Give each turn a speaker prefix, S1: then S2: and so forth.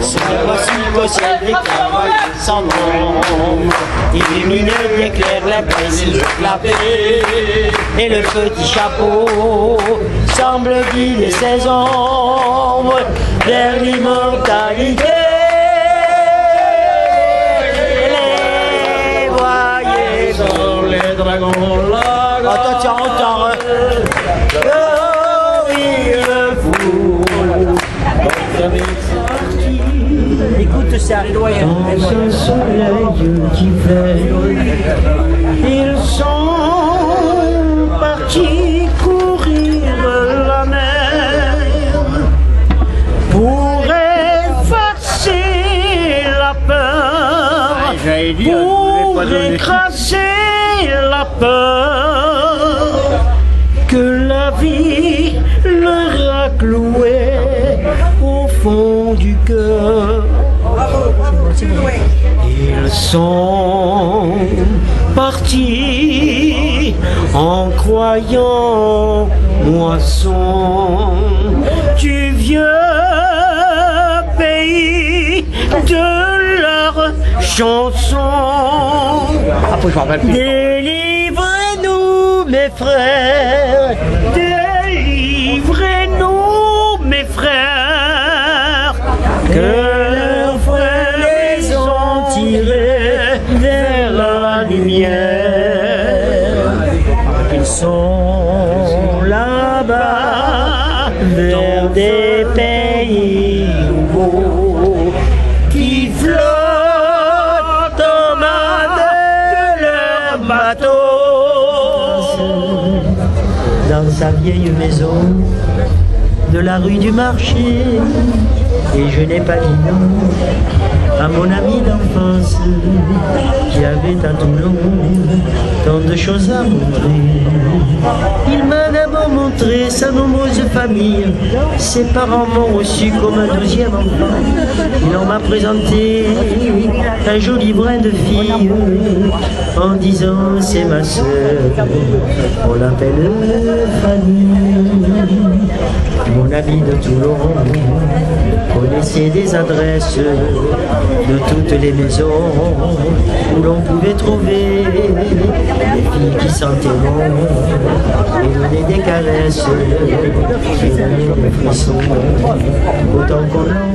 S1: Possible qu'au ciel sans nombre Illumine d'éclairs les plaisirs la paix Et le petit chapeau semble guider ses ombres vers l'immortalité
S2: Dans un soleil d'hiver, ils sont partis courir la mer pour effacer la peur,
S3: je voulais
S2: pour écraser la peur que la vie leur a cloué au fond du cœur. Ils sont partis en croyant moisson du vieux pays de leur chanson. Délivrez-nous, mes frères, lumière. Ils sont là-bas, vers des pays nouveaux, qui flottent au mât de leur bateau. Dans sa vieille maison de la rue du marché, et je n'ai pas dit non à mon ami d'enfance qui avait à Toulon tant de choses à montrer. Il m'a d'abord montré sa nombreuse famille. Ses parents m'ont reçu comme un douzième enfant. Il en m'a présenté un joli brin de fille en disant c'est ma sœur. On l'appelle Fanny. Mon ami de Toulon les adresses de toutes les maisons où l'on pouvait trouver des filles qui sentaient bon et donnaient des caresses des autant qu'on a